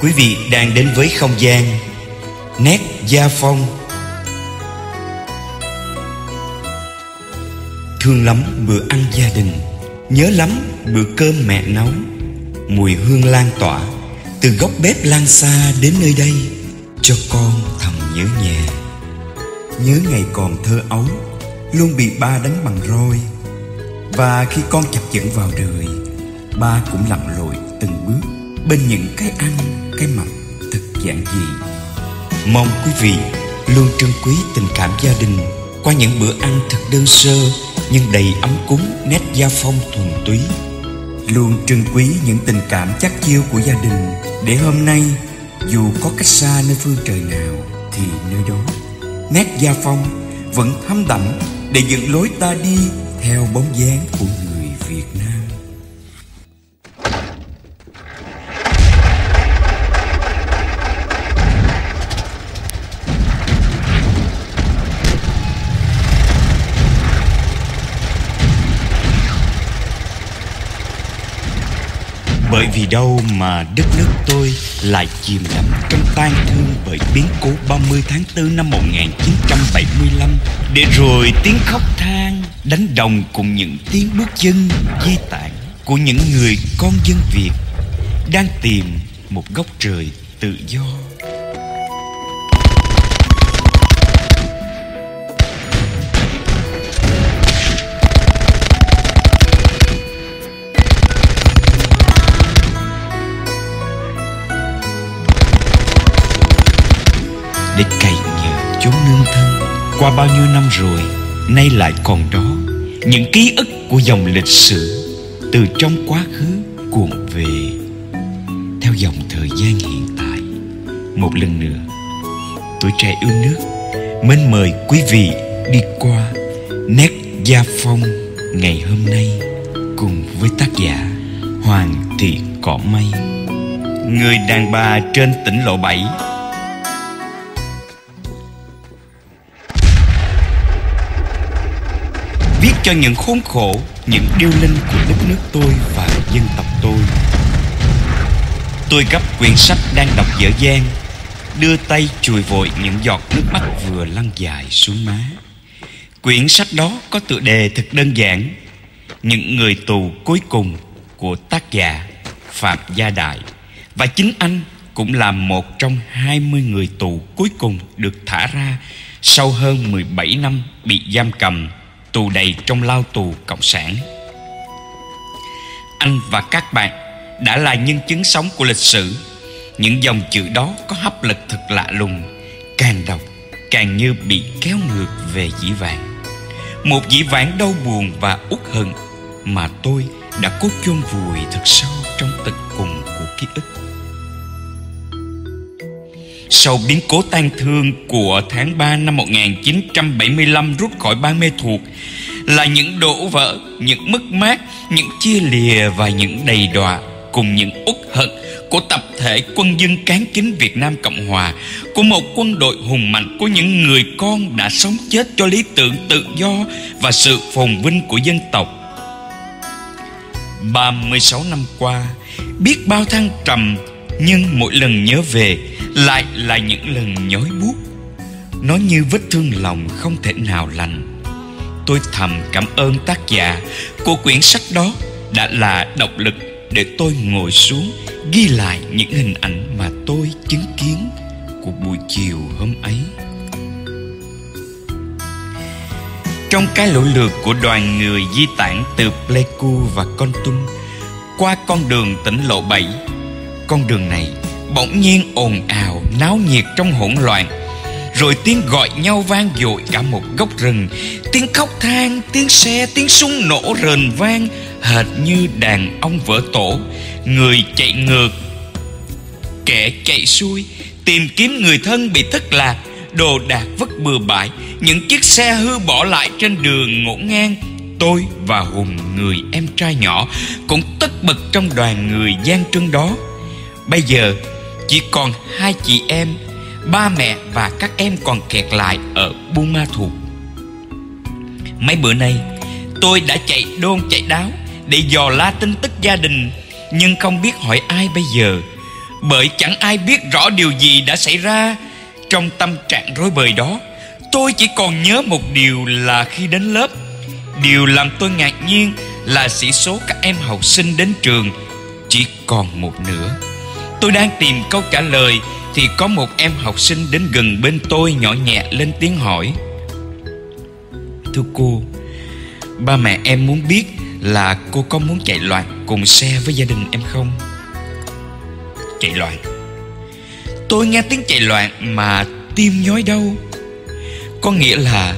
Quý vị đang đến với không gian Nét Gia Phong. Thương lắm bữa ăn gia đình, Nhớ lắm bữa cơm mẹ nấu. Mùi hương lan tỏa, Từ góc bếp lan xa đến nơi đây, Cho con thầm nhớ nhà. Nhớ ngày còn thơ ấu, Luôn bị ba đánh bằng roi. Và khi con chập chững vào đời, Ba cũng lặn lội từng bước. Bên những cái ăn, cái mặc thực giản dị Mong quý vị luôn trân quý tình cảm gia đình Qua những bữa ăn thật đơn sơ Nhưng đầy ấm cúng nét gia phong thuần túy. Luôn trân quý những tình cảm chắc chiêu của gia đình Để hôm nay dù có cách xa nơi phương trời nào Thì nơi đó Nét gia phong vẫn thấm đậm Để dẫn lối ta đi theo bóng dáng của người Bởi vì đâu mà đất nước tôi lại chìm đắm trong tan thương bởi biến cố 30 tháng 4 năm 1975 Để rồi tiếng khóc than, đánh đồng cùng những tiếng bước chân di tản của những người con dân Việt Đang tìm một góc trời tự do. Để cày nhờ chốn nương thân. Qua bao nhiêu năm rồi, nay lại còn đó. Những ký ức của dòng lịch sử từ trong quá khứ cuộn về. Theo dòng thời gian hiện tại, một lần nữa, tuổi trẻ yêu nước mến mời quý vị đi qua nét gia phong ngày hôm nay cùng với tác giả hoàng thị cỏ mây người đàn bà trên tỉnh lộ 7 cho những khốn khổ, những điêu linh của đất nước tôi và dân tộc tôi. Tôi gấp quyển sách đang đọc dở dang, đưa tay chùi vội những giọt nước mắt vừa lăn dài xuống má. Quyển sách đó có tựa đề thật đơn giản, những người tù cuối cùng của tác giả phạm gia đại. Và chính anh cũng là một trong 20 người tù cuối cùng được thả ra sau hơn 17 năm bị giam cầm tù đầy trong lao tù cộng sản. Anh và các bạn đã là nhân chứng sống của lịch sử. Những dòng chữ đó có hấp lực thật lạ lùng, càng đọc càng như bị kéo ngược về dĩ vãng. Một dĩ vãng đau buồn và uất hận mà tôi đã cố chôn vùi thật sâu trong tận cùng. Sau biến cố tan thương của tháng 3 năm 1975 rút khỏi ba mê thuộc là những đổ vỡ, những mất mát, những chia lìa và những đầy đọa cùng những uất hận của tập thể quân dân cán chính Việt Nam Cộng Hòa của một quân đội hùng mạnh của những người con đã sống chết cho lý tưởng tự do và sự phồn vinh của dân tộc. 36 năm qua biết bao thăng trầm nhưng mỗi lần nhớ về lại là những lần nhói buốt. Nó như vết thương lòng không thể nào lành. Tôi thầm cảm ơn tác giả. Của quyển sách đó đã là động lực để tôi ngồi xuống, ghi lại những hình ảnh mà tôi chứng kiến của buổi chiều hôm ấy. Trong cái lũ lượt của đoàn người di tản từ Pleiku và Con Tum, qua con đường tỉnh lộ 7 con đường này bỗng nhiên ồn ào, náo nhiệt trong hỗn loạn. Rồi tiếng gọi nhau vang dội cả một góc rừng. Tiếng khóc than, tiếng xe, tiếng súng nổ rền vang, hệt như đàn ông vỡ tổ. Người chạy ngược, kẻ chạy xuôi. Tìm kiếm người thân bị thất lạc, đồ đạc vất bừa bãi. Những chiếc xe hư bỏ lại trên đường ngổn ngang. Tôi và hùng, người em trai nhỏ, cũng tất bật trong đoàn người gian trưng đó. Bây giờ chỉ còn hai chị em, ba mẹ và các em còn kẹt lại ở buôn ma thuột mấy bữa nay, tôi đã chạy đôn chạy đáo để dò la tin tức gia đình, nhưng không biết hỏi ai bây giờ. Bởi chẳng ai biết rõ điều gì đã xảy ra Trong tâm trạng rối bời đó. Tôi chỉ còn nhớ một điều là khi đến lớp, Điều làm tôi ngạc nhiên là sĩ số các em học sinh đến trường chỉ còn một nửa. Tôi đang tìm câu trả lời Thì có một em học sinh đến gần bên tôi nhỏ nhẹ lên tiếng hỏi. Thưa cô Ba mẹ em muốn biết là cô có muốn chạy loạn cùng xe với gia đình em không? Chạy loạn? Tôi nghe tiếng chạy loạn mà tim nhói đau. Có nghĩa là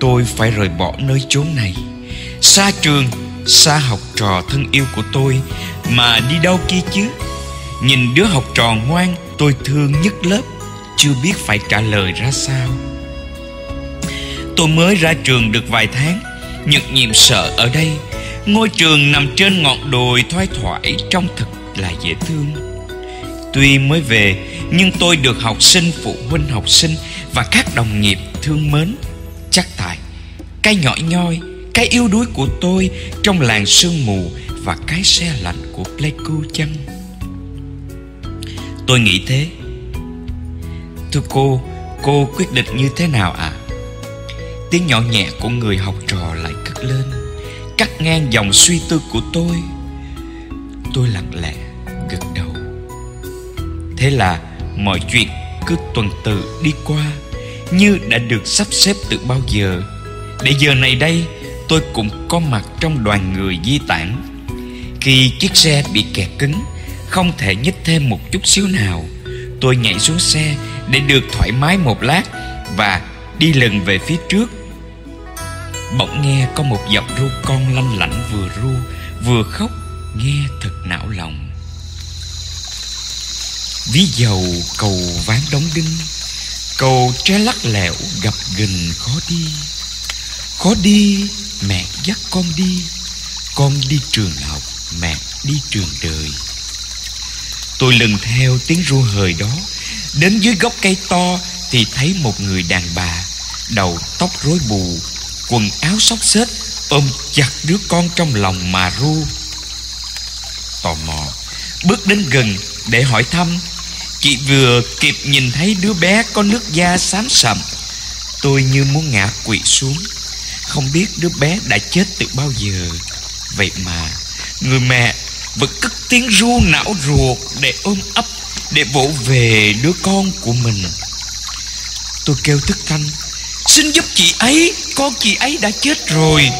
tôi phải rời bỏ nơi chốn này. Xa trường, xa học trò thân yêu của tôi Mà đi đâu kia chứ? Nhìn đứa học trò ngoan tôi thương nhất lớp Chưa biết phải trả lời ra sao. Tôi mới ra trường được vài tháng Nhật nhiệm sợ ở đây. Ngôi trường nằm trên ngọn đồi thoai thoải Trông thật là dễ thương. Tuy mới về Nhưng tôi được học sinh, phụ huynh học sinh Và các đồng nghiệp thương mến. Chắc tại Cái nhỏ nhoi Cái yếu đuối của tôi Trong làng sương mù Và cái xe lạnh của Pleiku chăng? Tôi nghĩ thế. Thưa cô Cô quyết định như thế nào ạ? À? Tiếng nhỏ nhẹ của người học trò lại cất lên Cắt ngang dòng suy tư của tôi. Tôi lặng lẽ gật đầu. Thế là mọi chuyện cứ tuần tự đi qua Như đã được sắp xếp từ bao giờ. Để giờ này đây tôi cũng có mặt trong đoàn người di tản. Khi chiếc xe bị kẹt cứng không thể nhích thêm một chút xíu nào. Tôi nhảy xuống xe để được thoải mái một lát Và đi lần về phía trước. Bỗng nghe có một giọng ru con lanh lảnh vừa ru, Vừa khóc, Nghe thật não lòng. Ví dầu cầu ván đóng đinh, Cầu tre lắc lẻo gặp gình khó đi. Khó đi, mẹ dắt con đi. Con đi trường học, mẹ đi trường đời. Tôi lần theo tiếng ru hời đó. Đến dưới gốc cây to Thì thấy một người đàn bà, Đầu tóc rối bù, Quần áo xóc xếch, Ôm chặt đứa con trong lòng mà ru Tò mò, Bước đến gần để hỏi thăm, Chị vừa kịp nhìn thấy đứa bé có nước da xám sầm Tôi như muốn ngã quỵ xuống. Không biết đứa bé đã chết từ bao giờ. Vậy mà, Người mẹ và cất tiếng ru não ruột Để ôm ấp, Để vỗ về đứa con của mình. Tôi kêu thức thanh Xin giúp chị ấy, Con chị ấy đã chết rồi.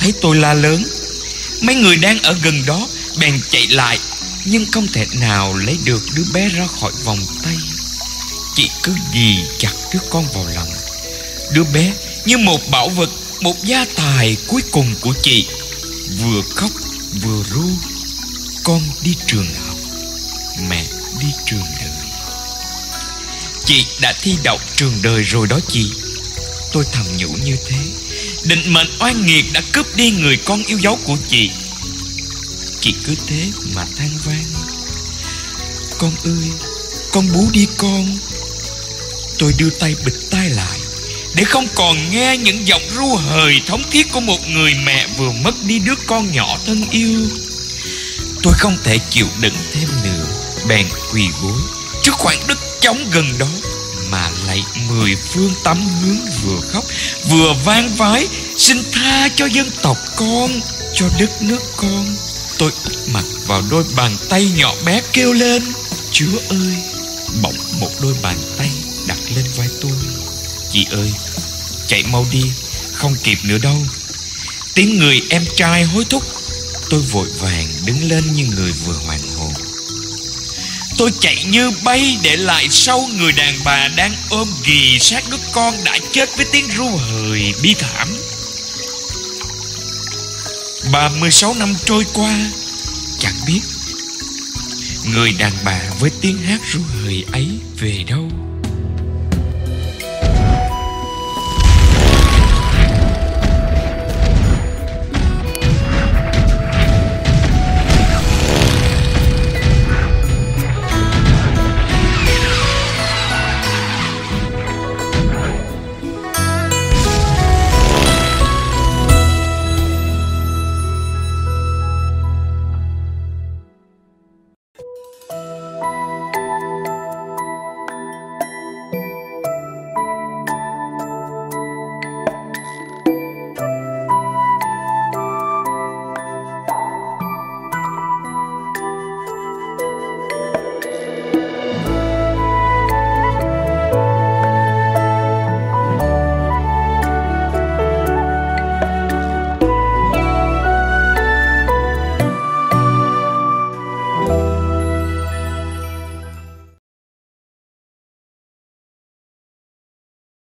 Thấy tôi la lớn. Mấy người đang ở gần đó Bèn chạy lại, Nhưng không thể nào lấy được đứa bé ra khỏi vòng tay. Chị cứ ghi chặt đứa con vào lòng. Đứa bé như một bảo vật, Một gia tài cuối cùng của chị. Vừa khóc, vừa ru. Con đi trường học, Mẹ đi trường đời. Chị đã thi đậu trường đời rồi đó chị. Tôi thầm nhủ như thế. Định mệnh oan nghiệt đã cướp đi người con yêu dấu của chị. Chị cứ thế mà than vang. Con ơi, Con bú đi con. Tôi đưa tay bịt tai lại, Để không còn nghe những giọng ru hời thống thiết của một người mẹ vừa mất đi đứa con nhỏ thân yêu. Tôi không thể chịu đựng thêm nữa, Bèn quỳ gối Trước khoảng đất trống gần đó lại mười phương tám hướng vừa khóc, vừa vang vái, xin tha cho dân tộc con, cho đất nước con. Tôi úp mặt vào đôi bàn tay nhỏ bé kêu lên, chúa ơi! Bỗng một đôi bàn tay đặt lên vai tôi. Chị ơi, chạy mau đi, không kịp nữa đâu. Tiếng người em trai hối thúc, tôi vội vàng đứng lên như người vừa hoàn hồn. Tôi chạy như bay để lại sau người đàn bà đang ôm ghì sát đứa con đã chết với tiếng ru hời bi thảm. 36 năm trôi qua, Chẳng biết Người đàn bà với tiếng hát ru hời ấy về đâu